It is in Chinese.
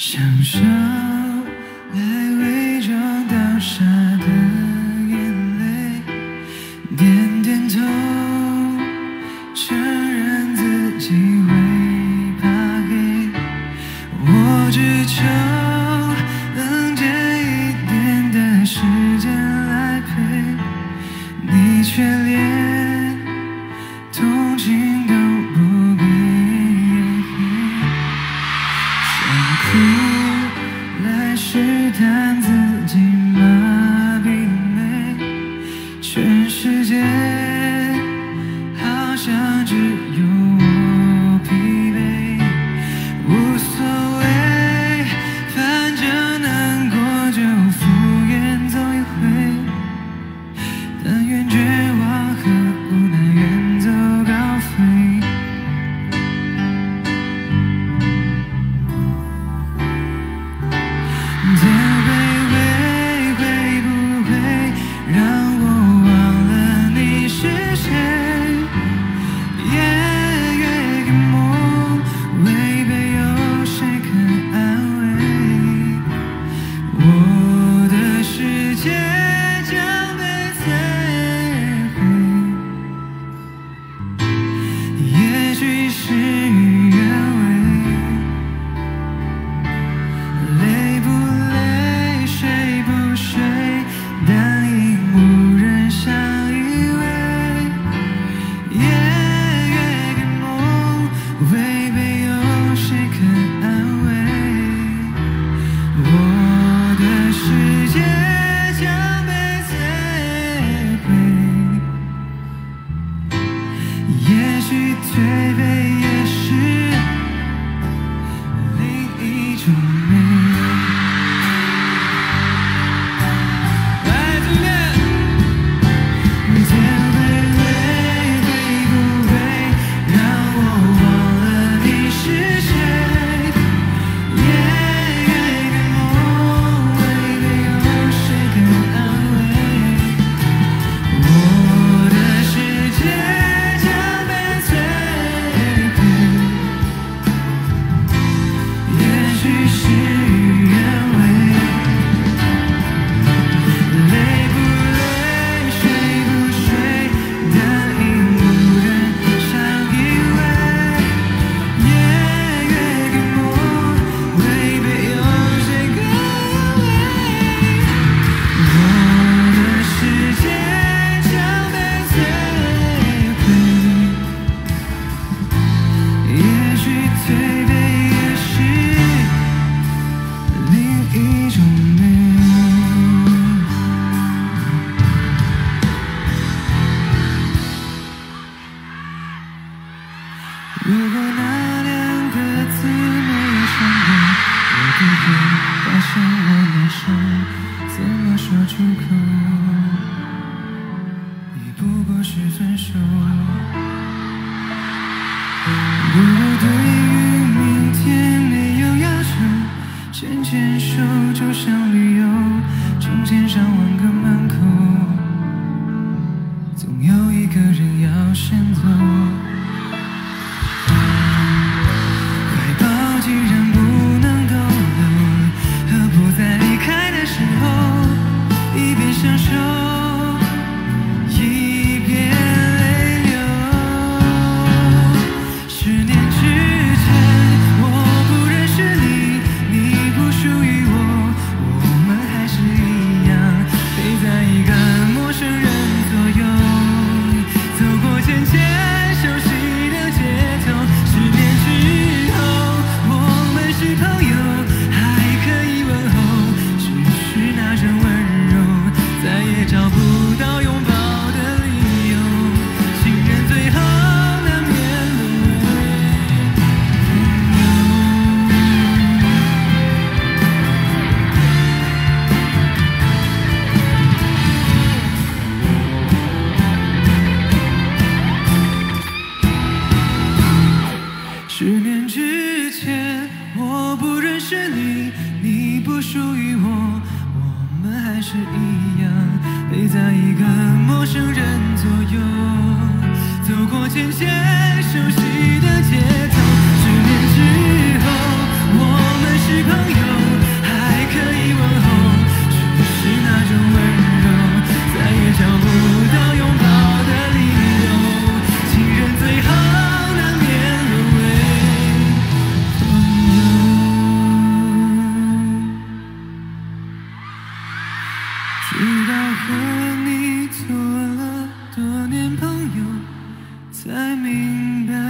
想象。但愿。如果那两个字没有颤抖我不会发现我难受怎么说出口也不过是分手。如果对于明天没有要求牵牵手就像旅游成千上万个门口总有一个人要先走。离，你不属于我，我们还是一样，陪在一个陌生人左右，走过前些。直到和你做了多年朋友才明白